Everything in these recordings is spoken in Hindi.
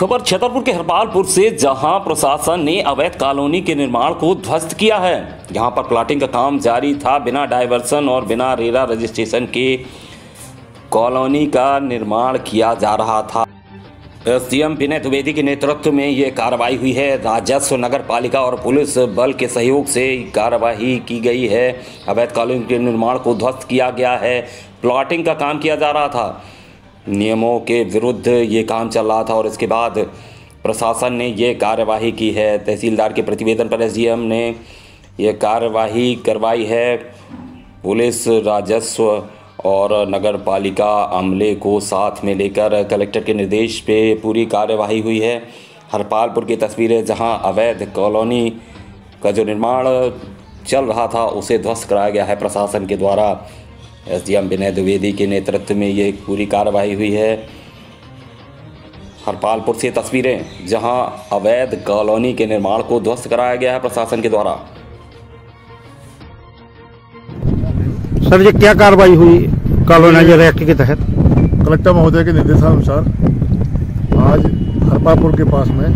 खबर छतरपुर के हरपालपुर से, जहाँ प्रशासन ने अवैध कॉलोनी के निर्माण को ध्वस्त किया है। यहाँ पर प्लाटिंग का काम जारी था बिना डाइवर्सन और बिना रेरा रजिस्ट्रेशन के। कॉलोनी का निर्माण किया जा रहा था। एसडीएम विनय द्विवेदी के नेतृत्व में ये कार्रवाई हुई है। राजस्व नगर पालिका और पुलिस बल के सहयोग से कार्रवाई की गई है। अवैध कॉलोनी के निर्माण को ध्वस्त किया गया है। प्लॉटिंग का काम किया जा रहा था। नियमों के विरुद्ध ये काम चल रहा था और इसके बाद प्रशासन ने ये कार्यवाही की है। तहसीलदार के प्रतिवेदन पर एसडीएम ने ये कार्यवाही करवाई है। पुलिस, राजस्व और नगर पालिका अमले को साथ में लेकर कलेक्टर के निर्देश पे पूरी कार्यवाही हुई है। हरपालपुर की तस्वीरें, जहाँ अवैध कॉलोनी का जो निर्माण चल रहा था, उसे ध्वस्त कराया गया है प्रशासन के द्वारा। एसडीएम विनय द्विवेदी के नेतृत्व में ये पूरी कार्रवाई हुई है। हरपालपुर से तस्वीरें जहाँ अवैध कॉलोनी के निर्माण को ध्वस्त कराया गया है प्रशासन के द्वारा। सर ये क्या कार्रवाई हुई कॉलोनाइजर एक्ट के तहत? कलेक्टर महोदय के निर्देशानुसार आज हरपापुर के पास में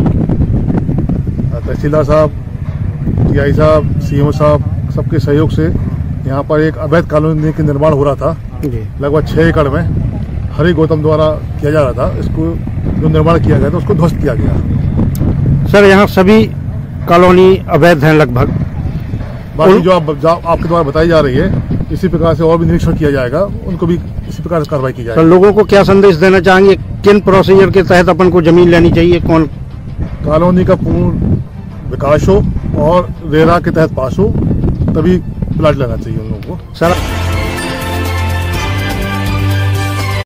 तहसीलदार साहब टीआई साहब सीएमओ साहब सबके सहयोग से यहाँ पर एक अवैध कॉलोनी के निर्माण हो रहा था। लगभग छह एकड़ में हरि गौतम द्वारा किया जा रहा था। इसको जो निर्माण किया गया था उसको ध्वस्त किया गया। सर यहाँ सभी कॉलोनी अवैध हैं लगभग। बाकी जो आप जो आपके द्वारा बताई जा रही है इसी प्रकार से और भी निरीक्षण किया जाएगा। उनको भी इसी प्रकार से कार्रवाई की सर जाएगी लोगों को क्या संदेश देना चाहेंगे? किन प्रोसीजर के तहत अपन को ज़मीन लेनी चाहिए? कौन कॉलोनी का पूर्ण विकास हो और रेरा के तहत पास हो तभी प्लाट लेना चाहिए उन लोगों को। सर